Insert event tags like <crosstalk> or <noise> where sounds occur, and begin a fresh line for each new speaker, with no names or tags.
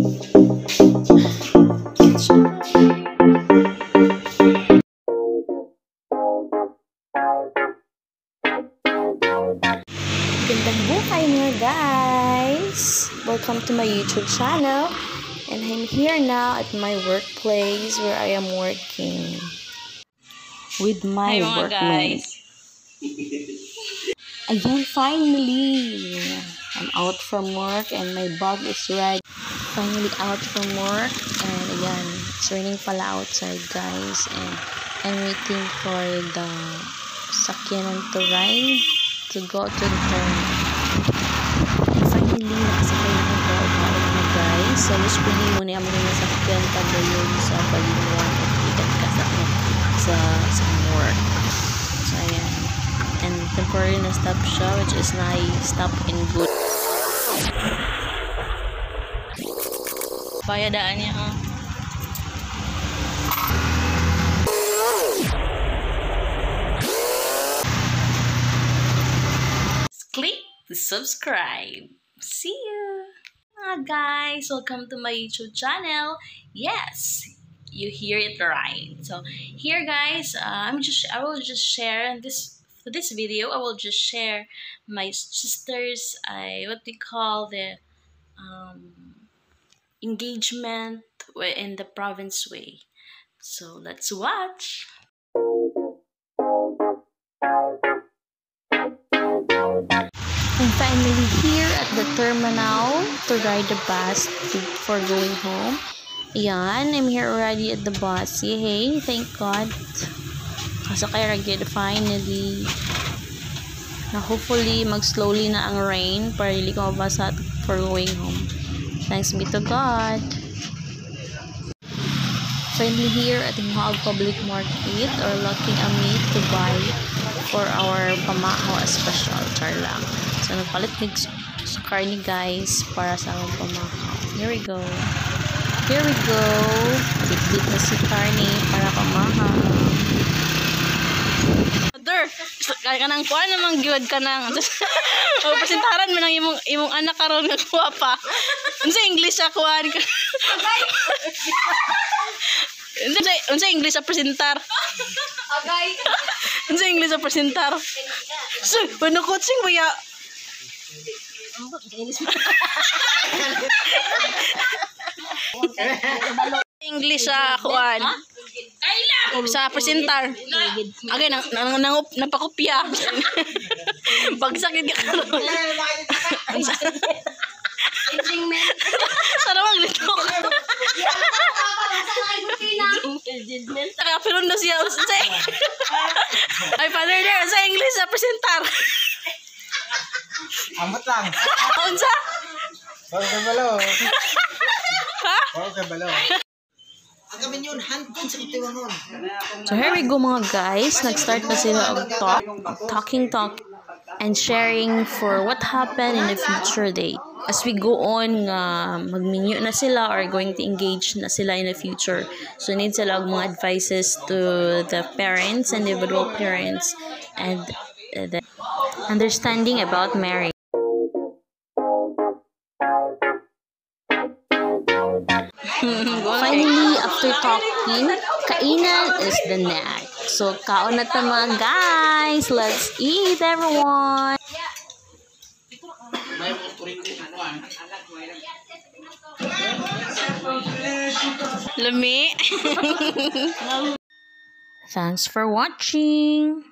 Gandang buhay guys! Welcome to my YouTube channel. And I'm here now at my workplace where I am working. With my
Hi
workmates. Ayan, finally! I'm out from work and my bag is ready. Finally out from work. And ayan, it's raining pala outside guys. And I'm waiting for the sakyanan to ride to go to the home. Finally, nakasakay na ko balik na guys. So, usually muna yung mga nasakyan padayon sa Balinuan at ikat ka sa, sa, sa work. So, ayan. And temporary na stop siya which is na stop in good.
Bayadaan niya, ah. Click to subscribe. See you. Ah, guys, welcome to my YouTube channel. Yes, you hear it right. So here, guys, uh, I'm just I will just share this for this video. I will just share my sister's uh, what we call the um, engagement in the province way. So let's watch.
I'm finally here at the terminal to ride the bus for going home. Ayan, I'm here already at the bus. Yay, thank God. Kasakay ragid finally. Na hopefully mag-slowly na ang rain para hindi ko mabasa for going home. Thanks be to God. Finally here at Hog Public Market or looking a meat to buy for our pamaho special char lang. So nagpalit mig sa guys para sa aming pamaho. Here we go. Here we go. Bit-bit na si karni para pamaho.
Kaya ka nang kuha namang giwad ka nang. <laughs> o presentaran mo nang imong imong anak karon nga kuha pa. Unsa English sa kuha <laughs> ka? Unsa unsa English sa presentar?
Agay.
Unsa English sa presentar? So, ano coaching mo ya? English sa kuan. Sa presentar. Okay, nang nang nang napakopya. <laughs> Bagsakit ka karon.
Engagement.
Sana maglito ko. Nakapilon na siya. Ay, father there. Sa English, sa presentar.
Amot lang.
Unsa?
Bago kay balo.
Ha?
Balo.
So here we go mga guys. Nag-start na sila of talk, talking talk, and sharing for what happened in the future day. As we go on, nga mag-menu na sila or going to engage na sila in the future. So need sila mga advices to the parents, individual parents, and uh, the understanding about marriage. <laughs> Finally, after talking, kainan is the next. So, kaon na ta mga guys. Let's eat, everyone.
Lami. <laughs>
Thanks for watching.